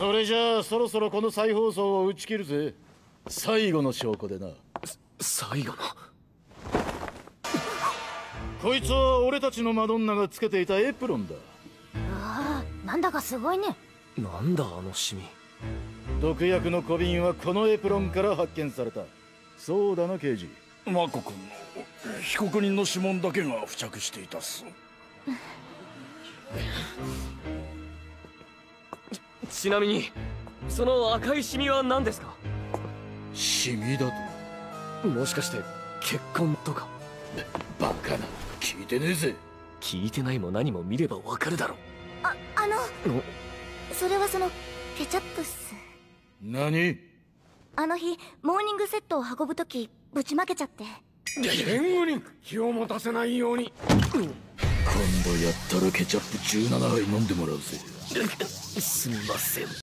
それじゃあそろそろこの再放送を打ち切るぜ。最後の証拠でな。最後の？こいつは俺たちのマドンナがつけていたエプロンだ。ああなんだかすごいね。なんだあのシミ。毒薬の小瓶はこのエプロンから発見された。そうだな刑事。マコ君の被告人の指紋だけが付着していたっす ちなみにその赤いシミは何ですか？シミだと？もしかして結婚とか？バカな。聞いてねえぜ。聞いてないも何も見ればわかるだろああのそれはそのケチャップっす。何？あの日モーニングセットを運ぶときぶちまけちゃって。弁護人気を持たせないように。今度やったらケチャップ17杯飲んでもらうぜすみません